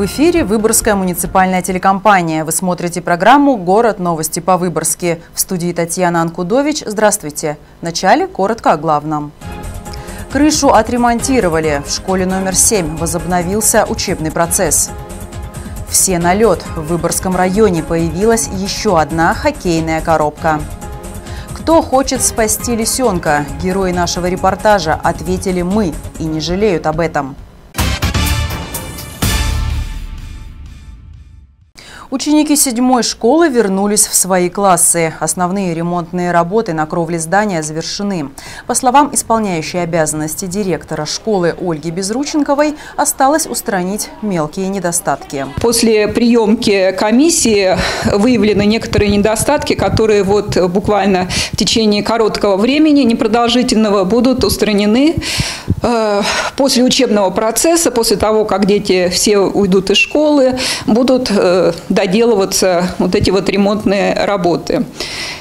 В эфире Выборгская муниципальная телекомпания. Вы смотрите программу «Город. Новости по-выборгски». В студии Татьяна Анкудович. Здравствуйте. Вначале коротко о главном. Крышу отремонтировали. В школе номер 7 возобновился учебный процесс. Все на лед. В Выборгском районе появилась еще одна хоккейная коробка. Кто хочет спасти лисенка? Герои нашего репортажа ответили «мы» и не жалеют об этом. Ученики седьмой школы вернулись в свои классы. Основные ремонтные работы на кровле здания завершены. По словам исполняющей обязанности директора школы Ольги Безрученковой, осталось устранить мелкие недостатки. После приемки комиссии выявлены некоторые недостатки, которые вот буквально в течение короткого времени, непродолжительного, будут устранены э, после учебного процесса, после того, как дети все уйдут из школы, будут э, доделываться вот эти вот ремонтные работы.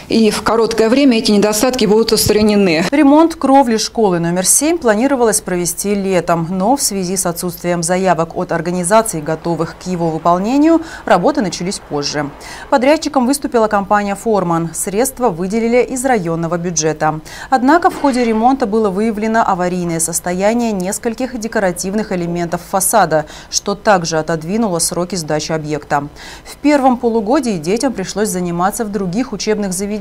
И в короткое время эти недостатки будут устранены. Ремонт кровли школы номер 7 планировалось провести летом, но в связи с отсутствием заявок от организаций, готовых к его выполнению, работы начались позже. Подрядчиком выступила компания «Форман». Средства выделили из районного бюджета. Однако в ходе ремонта было выявлено аварийное состояние нескольких декоративных элементов фасада, что также отодвинуло сроки сдачи объекта. В первом полугодии детям пришлось заниматься в других учебных заведениях,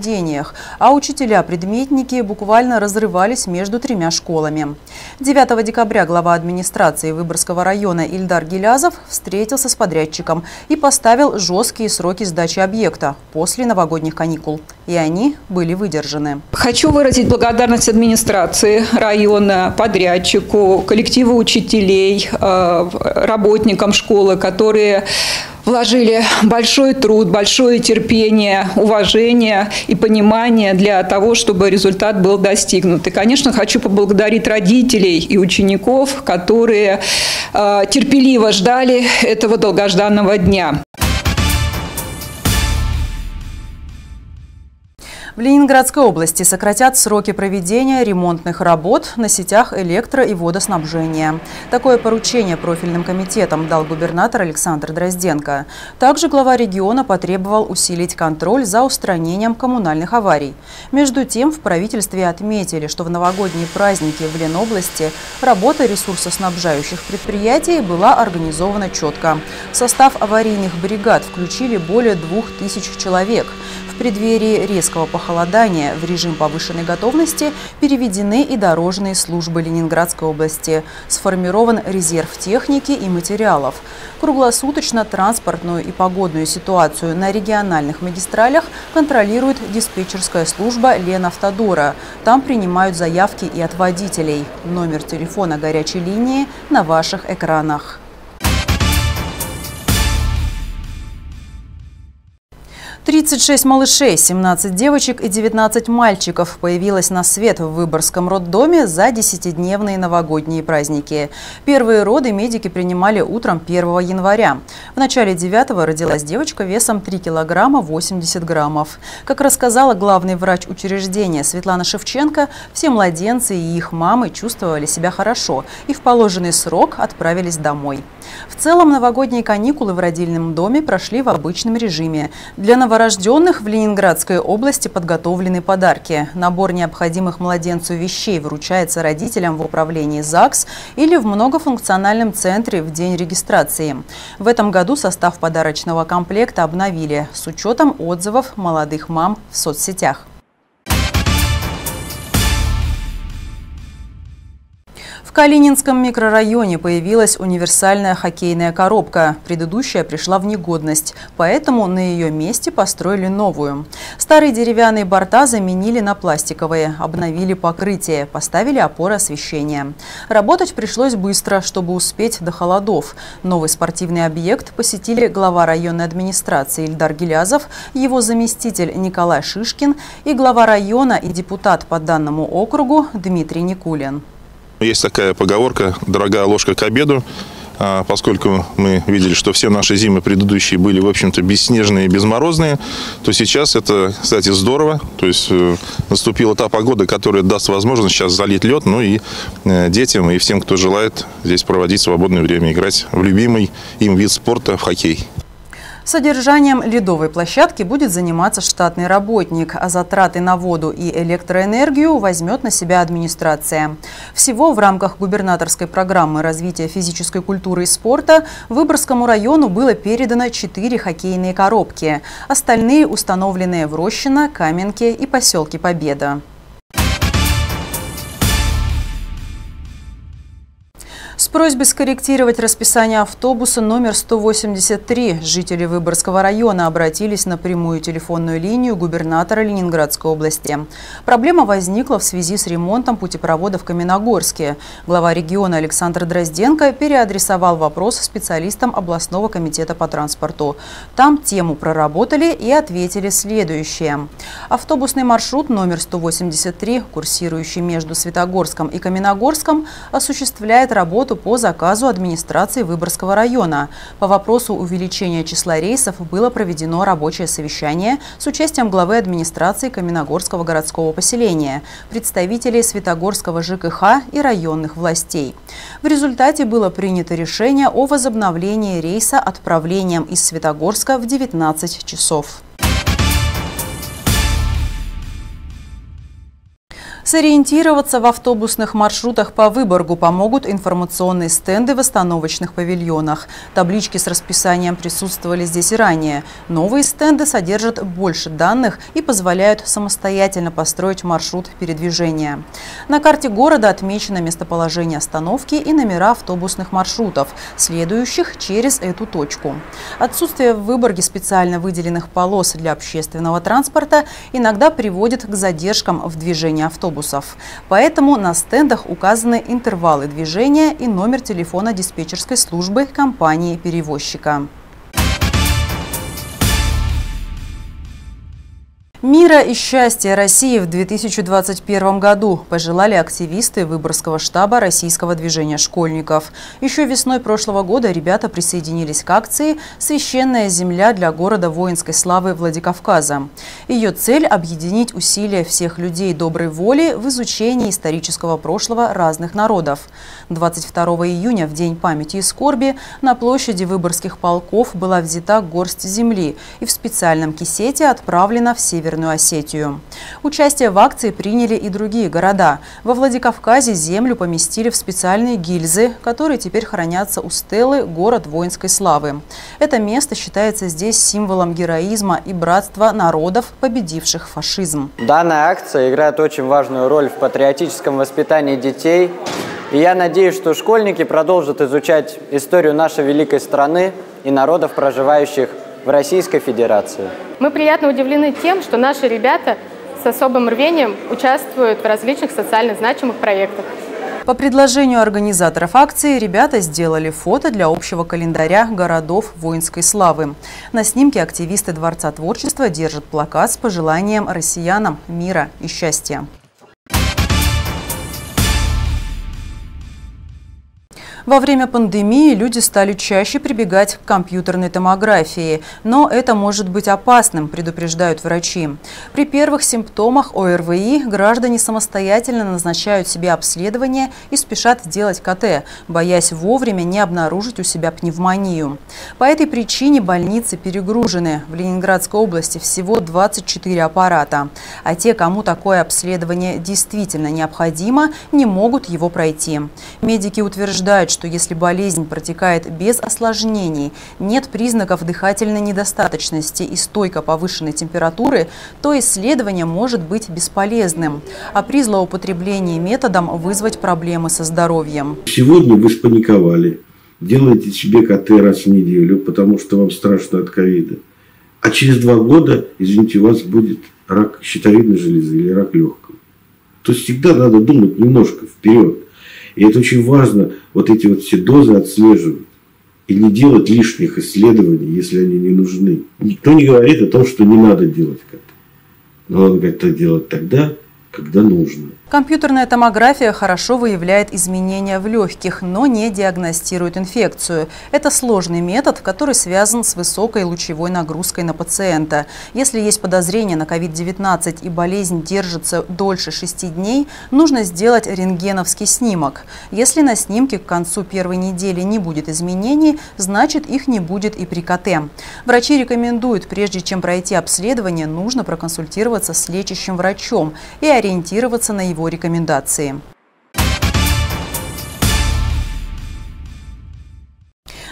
а учителя-предметники буквально разрывались между тремя школами. 9 декабря глава администрации Выборгского района Ильдар Гелязов встретился с подрядчиком и поставил жесткие сроки сдачи объекта после новогодних каникул. И они были выдержаны. Хочу выразить благодарность администрации района, подрядчику, коллективу учителей, э, работникам школы, которые вложили большой труд, большое терпение, уважение и понимание для того, чтобы результат был достигнут. И, конечно, хочу поблагодарить родителей и учеников, которые э, терпеливо ждали этого долгожданного дня. В Ленинградской области сократят сроки проведения ремонтных работ на сетях электро- и водоснабжения. Такое поручение профильным комитетам дал губернатор Александр Дрозденко. Также глава региона потребовал усилить контроль за устранением коммунальных аварий. Между тем, в правительстве отметили, что в новогодние праздники в Ленобласти работа ресурсоснабжающих предприятий была организована четко. В состав аварийных бригад включили более двух тысяч человек – преддверии резкого похолодания в режим повышенной готовности переведены и дорожные службы Ленинградской области. Сформирован резерв техники и материалов. Круглосуточно транспортную и погодную ситуацию на региональных магистралях контролирует диспетчерская служба Ленавтодора. Там принимают заявки и от водителей. Номер телефона горячей линии на ваших экранах. 36 малышей, 17 девочек и 19 мальчиков появилось на свет в Выборгском роддоме за десятидневные новогодние праздники. Первые роды медики принимали утром 1 января. В начале 9 родилась девочка весом 3 килограмма 80 граммов. Как рассказала главный врач учреждения Светлана Шевченко, все младенцы и их мамы чувствовали себя хорошо и в положенный срок отправились домой. В целом новогодние каникулы в родильном доме прошли в обычном режиме. Для новорожденных в Ленинградской области подготовлены подарки. Набор необходимых младенцу вещей вручается родителям в управлении ЗАГС или в многофункциональном центре в день регистрации. В этом году состав подарочного комплекта обновили с учетом отзывов молодых мам в соцсетях. Калининском микрорайоне появилась универсальная хоккейная коробка. Предыдущая пришла в негодность, поэтому на ее месте построили новую. Старые деревянные борта заменили на пластиковые, обновили покрытие, поставили опоры освещения. Работать пришлось быстро, чтобы успеть до холодов. Новый спортивный объект посетили глава районной администрации Ильдар Гелязов, его заместитель Николай Шишкин и глава района и депутат по данному округу Дмитрий Никулин. Есть такая поговорка «дорогая ложка к обеду». а, поскольку мы видели, что все наши зимы предыдущие были, в общем-то, бесснежные и безморозные, то сейчас это, кстати, здорово. То есть э, наступила та погода, которая даст возможность сейчас залить лед, ну и э, детям, и всем, кто желает здесь проводить свободное время, играть в любимый им вид спорта, в хоккей. Содержанием ледовой площадки будет заниматься штатный работник, а затраты на воду и электроэнергию возьмет на себя администрация. Всего в рамках губернаторской программы развития физической культуры и спорта Выборгскому району было передано 4 хоккейные коробки. Остальные установленные в Рощино, Каменке и поселке Победа. С просьбой скорректировать расписание автобуса номер 183 жители Выборгского района обратились на прямую телефонную линию губернатора Ленинградской области. Проблема возникла в связи с ремонтом путепровода в Каменогорске. Глава региона Александр Дрозденко переадресовал вопрос специалистам областного комитета по транспорту. Там тему проработали и ответили следующее. Автобусный маршрут номер 183, курсирующий между Светогорском и Каменогорском, осуществляет работу работу по заказу администрации Выборгского района. По вопросу увеличения числа рейсов было проведено рабочее совещание с участием главы администрации Каменогорского городского поселения, представителей Светогорского ЖКХ и районных властей. В результате было принято решение о возобновлении рейса отправлением из Светогорска в 19 часов. Сориентироваться в автобусных маршрутах по Выборгу помогут информационные стенды в остановочных павильонах. Таблички с расписанием присутствовали здесь и ранее. Новые стенды содержат больше данных и позволяют самостоятельно построить маршрут передвижения. На карте города отмечено местоположение остановки и номера автобусных маршрутов, следующих через эту точку. Отсутствие в Выборге специально выделенных полос для общественного транспорта иногда приводит к задержкам в движении автобуса автобусов. Поэтому на стендах указаны интервалы движения и номер телефона диспетчерской службы компании-перевозчика. Мира и счастья России в 2021 году пожелали активисты Выборгского штаба российского движения школьников. Еще весной прошлого года ребята присоединились к акции «Священная земля для города воинской славы Владикавказа». Ее цель – объединить усилия всех людей доброй воли в изучении исторического прошлого разных народов. 22 июня, в День памяти и скорби, на площади Выборгских полков была взята горсть земли и в специальном кисете отправлена в Северный Северную Осетию. Участие в акции приняли и другие города. Во Владикавказе землю поместили в специальные гильзы, которые теперь хранятся у стелы «Город воинской славы». Это место считается здесь символом героизма и братства народов, победивших фашизм. Данная акция играет очень важную роль в патриотическом воспитании детей. И я надеюсь, что школьники продолжат изучать историю нашей великой страны и народов, проживающих в Российской Федерации. Мы приятно удивлены тем, что наши ребята с особым рвением участвуют в различных социально значимых проектах. По предложению организаторов акции ребята сделали фото для общего календаря городов воинской славы. На снимке активисты Дворца творчества держат плакат с пожеланием россиянам мира и счастья. Во время пандемии люди стали чаще прибегать к компьютерной томографии, но это может быть опасным, предупреждают врачи. При первых симптомах ОРВИ граждане самостоятельно назначают себе обследование и спешат делать КТ, боясь вовремя не обнаружить у себя пневмонию. По этой причине больницы перегружены. В Ленинградской области всего 24 аппарата, а те, кому такое обследование действительно необходимо, не могут его пройти. Медики утверждают, что если болезнь протекает без осложнений, нет признаков дыхательной недостаточности и стойко повышенной температуры, то исследование может быть бесполезным, а при злоупотреблении методом вызвать проблемы со здоровьем. Сегодня вы спаниковали, делаете себе КТ раз в неделю, потому что вам страшно от ковида. А через два года, извините, у вас будет рак щитовидной железы или рак легкого. То есть всегда надо думать немножко вперед. И это очень важно, вот эти вот все дозы отслеживать. И не делать лишних исследований, если они не нужны. Никто не говорит о том, что не надо делать как-то. Но надо как-то делать тогда, когда нужно. Компьютерная томография хорошо выявляет изменения в легких, но не диагностирует инфекцию. Это сложный метод, который связан с высокой лучевой нагрузкой на пациента. Если есть подозрение на COVID-19 и болезнь держится дольше 6 дней, нужно сделать рентгеновский снимок. Если на снимке к концу первой недели не будет изменений, значит их не будет и при КТ. Врачи рекомендуют, прежде чем пройти обследование, нужно проконсультироваться с лечащим врачом и ориентироваться на его его рекомендации.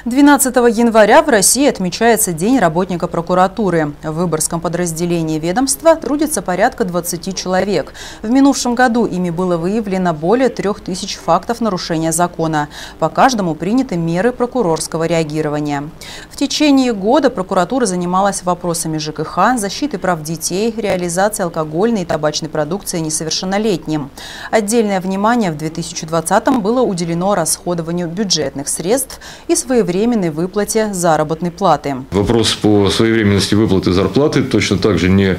12 января в России отмечается День работника прокуратуры. В Выборгском подразделении ведомства трудится порядка 20 человек. В минувшем году ими было выявлено более 3000 фактов нарушения закона. По каждому приняты меры прокурорского реагирования. В течение года прокуратура занималась вопросами ЖКХ, защиты прав детей, реализации алкогольной и табачной продукции несовершеннолетним. Отдельное внимание в 2020 было уделено расходованию бюджетных средств и своевременному своевременной выплате заработной платы. Вопрос по своевременности выплаты зарплаты точно так же не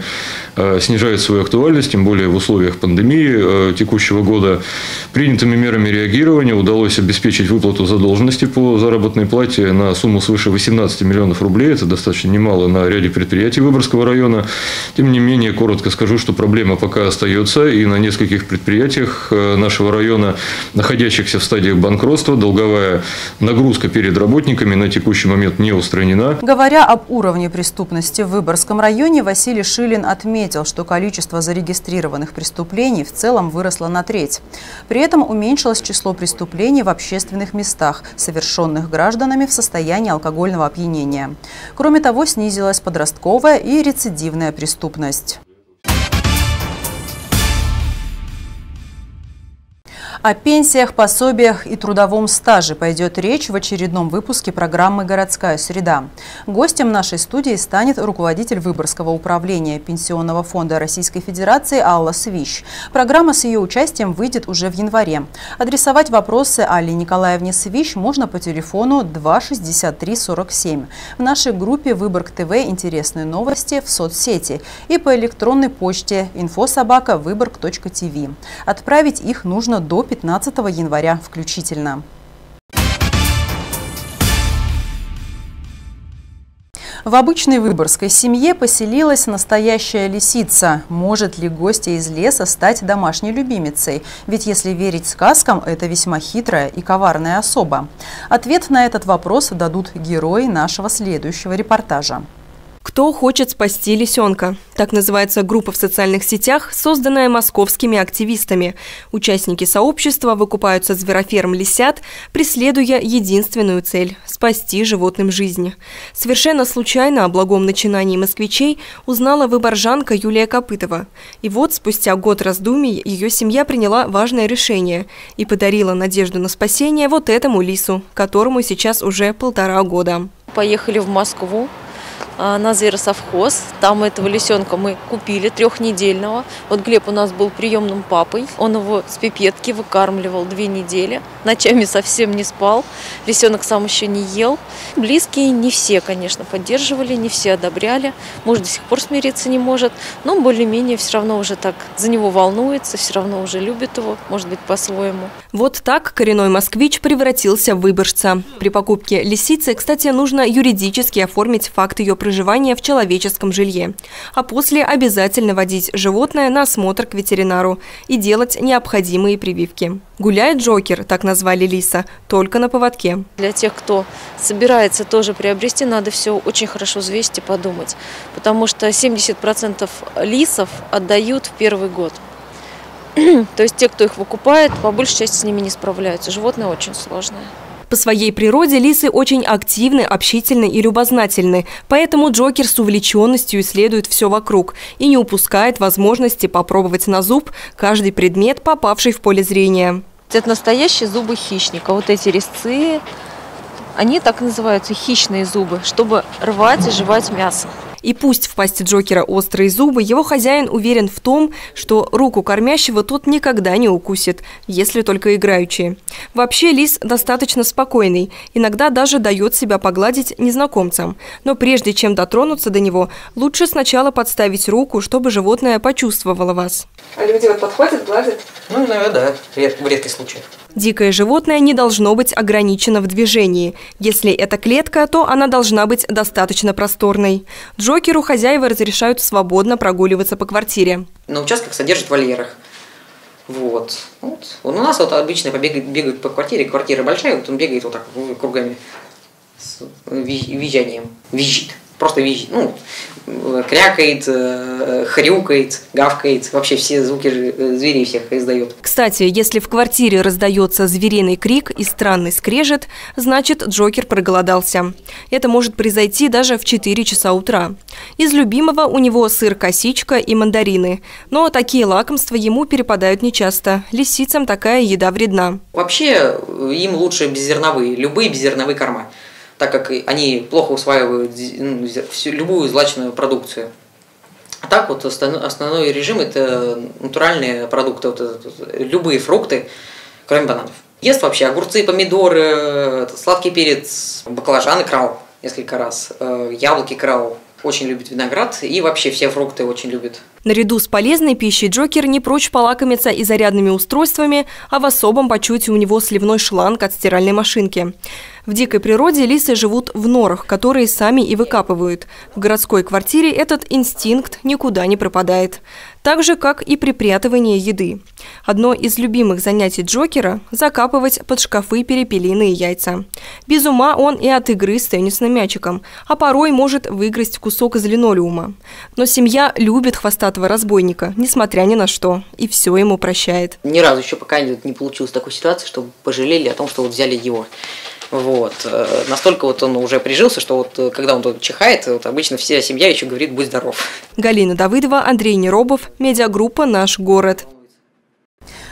э, снижает свою актуальность, тем более в условиях пандемии э, текущего года. Принятыми мерами реагирования удалось обеспечить выплату задолженности по заработной плате на сумму свыше 18 миллионов рублей. Это достаточно немало на ряде предприятий Выборгского района. Тем не менее, коротко скажу, что проблема пока остается. И на нескольких предприятиях э, нашего района, находящихся в стадиях банкротства, долговая нагрузка перед работниками работниками на текущий момент не устранена. Говоря об уровне преступности в Выборгском районе, Василий Шилин отметил, что количество зарегистрированных преступлений в целом выросло на треть. При этом уменьшилось число преступлений в общественных местах, совершенных гражданами в состоянии алкогольного опьянения. Кроме того, снизилась подростковая и рецидивная преступность. О пенсиях, пособиях и трудовом стаже пойдет речь в очередном выпуске программы «Городская среда». Гостем нашей студии станет руководитель Выборгского управления Пенсионного фонда Российской Федерации Алла Свищ. Программа с ее участием выйдет уже в январе. Адресовать вопросы Алле Николаевне Свищ можно по телефону 26347 в нашей группе Выборг ТВ «Интересные новости» в соцсети и по электронной почте инфособака-выборг.тв. Отправить их нужно до 15 января включительно. В обычной выборской семье поселилась настоящая лисица. Может ли гостья из леса стать домашней любимицей? Ведь если верить сказкам, это весьма хитрая и коварная особа. Ответ на этот вопрос дадут герои нашего следующего репортажа. «Кто хочет спасти лисенка?» Так называется группа в социальных сетях, созданная московскими активистами. Участники сообщества выкупаются звероферм лисят, преследуя единственную цель – спасти животным жизнь. Совершенно случайно о благом начинании москвичей узнала выборжанка Юлия Копытова. И вот спустя год раздумий ее семья приняла важное решение и подарила надежду на спасение вот этому лису, которому сейчас уже полтора года. Поехали в Москву, на зверосовхоз. Там этого лисенка мы купили трехнедельного. Вот Глеб у нас был приемным папой. Он его с пипетки выкармливал две недели. Ночами совсем не спал. Лисенок сам еще не ел. Близкие не все, конечно, поддерживали, не все одобряли. Может, до сих пор смириться не может. Но более-менее все равно уже так за него волнуется, все равно уже любит его, может быть, по-своему. Вот так коренной москвич превратился в выборжца. При покупке лисицы, кстати, нужно юридически оформить факт ее проживания в человеческом жилье. А после обязательно водить животное на осмотр к ветеринару и делать необходимые прививки. Гуляет Джокер, так назвали лиса, только на поводке. Для тех, кто собирается тоже приобрести, надо все очень хорошо взвесить и подумать. Потому что 70% лисов отдают в первый год. То есть те, кто их выкупает, по большей части с ними не справляются. Животное очень сложное. По своей природе лисы очень активны, общительны и любознательны, поэтому Джокер с увлеченностью исследует все вокруг и не упускает возможности попробовать на зуб каждый предмет, попавший в поле зрения. Это настоящие зубы хищника. Вот эти резцы, они так называются хищные зубы, чтобы рвать и жевать мясо. И пусть в пасти Джокера острые зубы, его хозяин уверен в том, что руку кормящего тот никогда не укусит, если только играючи. Вообще лис достаточно спокойный, иногда даже дает себя погладить незнакомцам. Но прежде чем дотронуться до него, лучше сначала подставить руку, чтобы животное почувствовало вас. А люди вот подходят, гладят? Ну, наверное, да, в редких случаях. Дикое животное не должно быть ограничено в движении. Если это клетка, то она должна быть достаточно просторной. Джокеру хозяева разрешают свободно прогуливаться по квартире. На участках содержат в вольерах. Вот. вот. Он у нас вот обычно побегает, бегает по квартире, квартира большая, вот он бегает вот так кругами с визжанием. Визжит. Просто визжит. Ну, крякает, э, хрюкает, гавкает, вообще все звуки э, зверей всех издает. Кстати, если в квартире раздается звериный крик и странный скрежет, значит Джокер проголодался. Это может произойти даже в 4 часа утра. Из любимого у него сыр-косичка и мандарины. Но такие лакомства ему перепадают нечасто. Лисицам такая еда вредна. Вообще им лучше беззерновые, любые беззерновые корма так как они плохо усваивают ну, всю, любую злачную продукцию. А так вот основной режим это натуральные продукты, вот, любые фрукты, кроме бананов. Ест вообще огурцы, помидоры, сладкий перец, баклажаны крал несколько раз, э, яблоки крал, очень любит виноград и вообще все фрукты очень любит. Наряду с полезной пищей Джокер не прочь полакомиться и зарядными устройствами, а в особом почете у него сливной шланг от стиральной машинки. В дикой природе лисы живут в норах, которые сами и выкапывают. В городской квартире этот инстинкт никуда не пропадает. Так же, как и припрятывание еды. Одно из любимых занятий Джокера – закапывать под шкафы перепелиные яйца. Без ума он и от игры с теннисным мячиком, а порой может выиграть кусок из линолеума. Но семья любит хвостатого разбойника, несмотря ни на что, и все ему прощает. Ни разу еще пока не получилось такой ситуации, чтобы пожалели о том, что вот взяли его. Вот. Э, настолько вот он уже прижился, что вот э, когда он тут чихает, вот обычно вся семья еще говорит «будь здоров». Галина Давыдова, Андрей Неробов, медиагруппа «Наш город».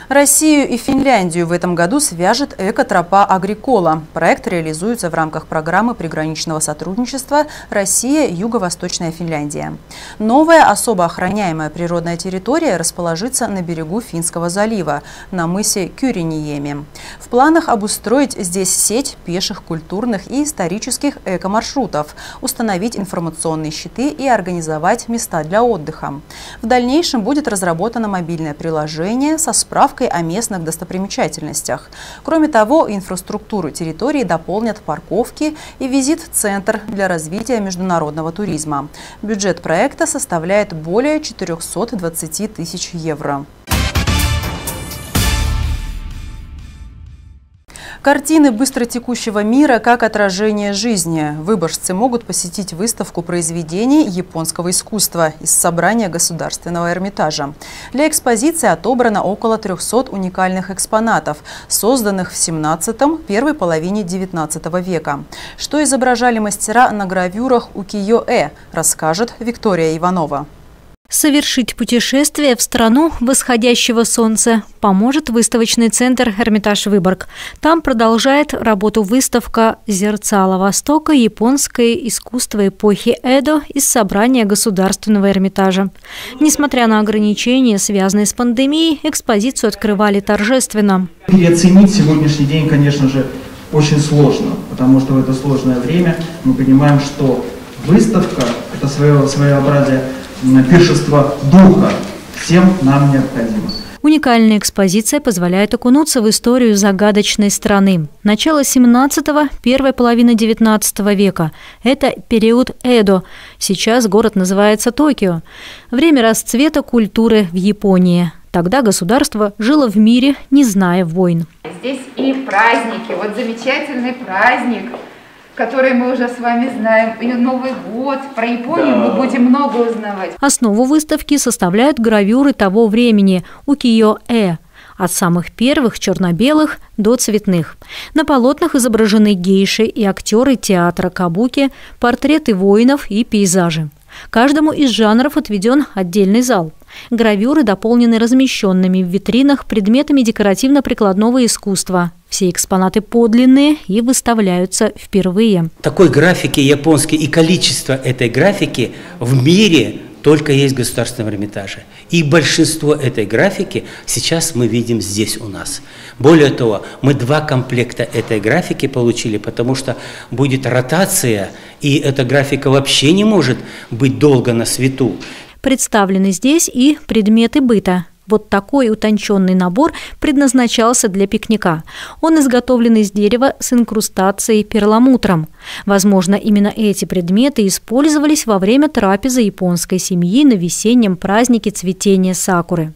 Россию и Финляндию в этом году свяжет экотропа Агрикола. Проект реализуется в рамках программы приграничного сотрудничества «Россия-Юго-Восточная Финляндия». Новая особо охраняемая природная территория расположится на берегу Финского залива, на мысе Кюриниеми. В планах обустроить здесь сеть пеших, культурных и исторических экомаршрутов, установить информационные щиты и организовать места для отдыха. В дальнейшем будет разработано мобильное приложение со справкой справкой о местных достопримечательностях. Кроме того, инфраструктуру территории дополнят парковки и визит-центр для развития международного туризма. Бюджет проекта составляет более 420 тысяч евро. Картины быстротекущего мира как отражение жизни. Выборжцы могут посетить выставку произведений японского искусства из собрания Государственного Эрмитажа. Для экспозиции отобрано около 300 уникальных экспонатов, созданных в 17-м, первой половине 19 века. Что изображали мастера на гравюрах Укиё-э, расскажет Виктория Иванова. Совершить путешествие в страну восходящего солнца поможет выставочный центр «Эрмитаж Выборг». Там продолжает работу выставка «Зерцало Востока. Японское искусство эпохи Эдо» из собрания Государственного Эрмитажа. Несмотря на ограничения, связанные с пандемией, экспозицию открывали торжественно. Переоценить сегодняшний день, конечно же, очень сложно, потому что в это сложное время мы понимаем, что выставка – это свое, своеобразие пиршество духа всем нам необходимо. Уникальная экспозиция позволяет окунуться в историю загадочной страны. Начало 17-го, первая половина 19 века. Это период Эдо. Сейчас город называется Токио. Время расцвета культуры в Японии. Тогда государство жило в мире, не зная войн. Здесь и праздники. Вот замечательный праздник – которые мы уже с вами знаем, и Новый год, про Японию да. мы будем много узнавать. Основу выставки составляют гравюры того времени «Укиё-э», от самых первых черно-белых до цветных. На полотнах изображены гейши и актеры театра кабуки, портреты воинов и пейзажи. Каждому из жанров отведен отдельный зал. Гравюры дополнены размещенными в витринах предметами декоративно-прикладного искусства – Все экспонаты подлинные и выставляются впервые. Такой графики японской и количество этой графики в мире только есть в Государственном Эрмитаже. И большинство этой графики сейчас мы видим здесь у нас. Более того, мы два комплекта этой графики получили, потому что будет ротация, и эта графика вообще не может быть долго на свету. Представлены здесь и предметы быта. Вот такой утонченный набор предназначался для пикника. Он изготовлен из дерева с инкрустацией перламутром. Возможно, именно эти предметы использовались во время трапезы японской семьи на весеннем празднике цветения сакуры.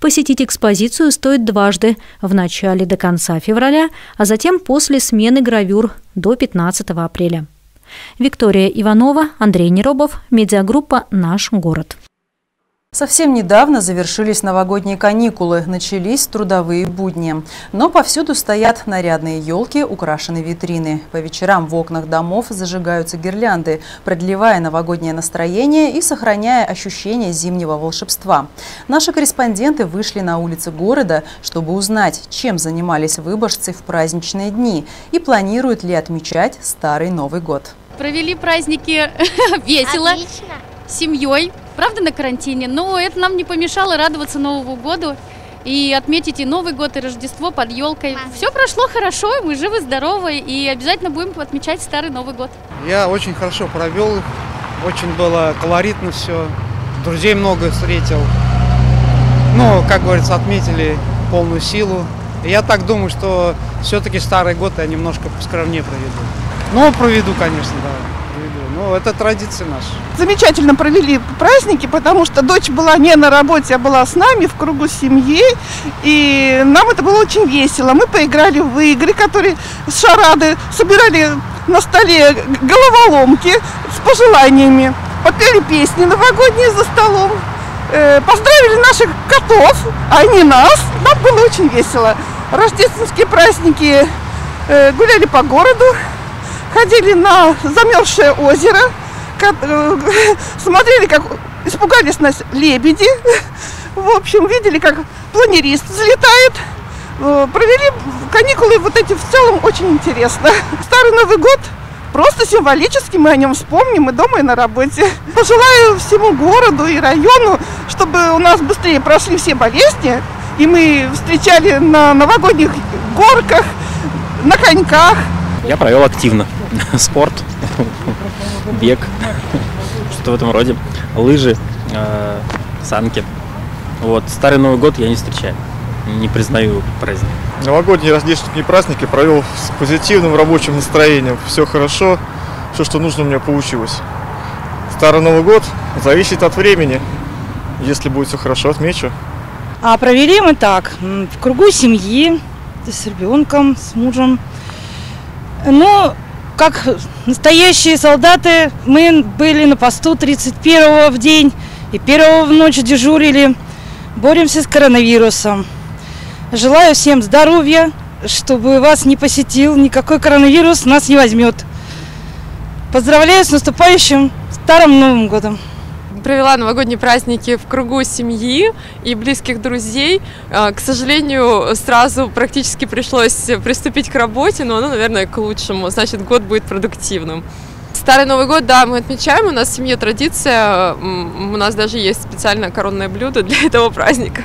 Посетить экспозицию стоит дважды – в начале до конца февраля, а затем после смены гравюр до 15 апреля. Виктория Иванова, Андрей Неробов, медиагруппа «Наш город». Совсем недавно завершились новогодние каникулы, начались трудовые будни. Но повсюду стоят нарядные елки, украшенные витрины. По вечерам в окнах домов зажигаются гирлянды, продлевая новогоднее настроение и сохраняя ощущение зимнего волшебства. Наши корреспонденты вышли на улицы города, чтобы узнать, чем занимались выборжцы в праздничные дни и планируют ли отмечать Старый Новый год. Провели праздники весело, Отлично. Семьей правда, на карантине, но это нам не помешало радоваться Новому году и отметить и Новый год, и Рождество под елкой. Все прошло хорошо, мы живы, здоровы, и обязательно будем отмечать Старый Новый год. Я очень хорошо провел очень было колоритно все, друзей много встретил. Ну, как говорится, отметили полную силу. И я так думаю, что все-таки Старый год я немножко поскромнее проведу. Но проведу, конечно, да. Ну, это традиция наша. Замечательно провели праздники, потому что дочь была не на работе, а была с нами в кругу семьи. И нам это было очень весело. Мы поиграли в игры, которые с шарады собирали на столе головоломки с пожеланиями, попели песни новогодние за столом, э, поздравили наших котов, а не нас. Нам было очень весело. Рождественские праздники э, гуляли по городу, ходили на замерзшее озеро, э, смотрели, как испугались нас лебеди. В общем, видели, как планерист взлетает. Э, провели каникулы вот эти в целом очень интересно. Старый Новый год просто символически мы о нем вспомним и дома, и на работе. Пожелаю всему городу и району, чтобы у нас быстрее прошли все болезни, и мы встречали на новогодних горках, на коньках. Я провел активно. спорт, бег, что-то в этом роде, лыжи, э, санки. Вот, Старый Новый год я не встречаю, не признаю праздник. Новогодние рождественские праздники провел с позитивным рабочим настроением. Все хорошо, все, что нужно, у меня получилось. Старый Новый год зависит от времени. Если будет все хорошо, отмечу. А провели мы так, в кругу семьи, с ребенком, с мужем. Ну, как настоящие солдаты, мы были на посту 31 в день и 1 в ночь дежурили. Боремся с коронавирусом. Желаю всем здоровья, чтобы вас не посетил никакой коронавирус, нас не возьмет. Поздравляю с наступающим Старым Новым Годом! Провела новогодние праздники в кругу семьи и близких друзей. А, к сожалению, сразу практически пришлось приступить к работе, но оно, наверное, к лучшему. Значит, год будет продуктивным. Старый Новый год, да, мы отмечаем, у нас в семье традиция, у нас даже есть специальное коронное блюдо для этого праздника.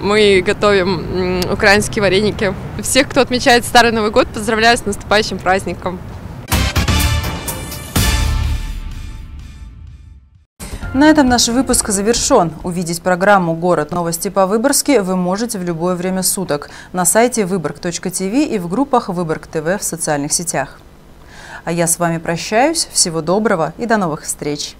Мы готовим украинские вареники. Всех, кто отмечает Старый Новый год, поздравляю с наступающим праздником. На этом наш выпуск завершен. Увидеть программу «Город. Новости по Выборгске» вы можете в любое время суток на сайте выборг.тв и в группах Выборг ТВ в социальных сетях. А я с вами прощаюсь. Всего доброго и до новых встреч!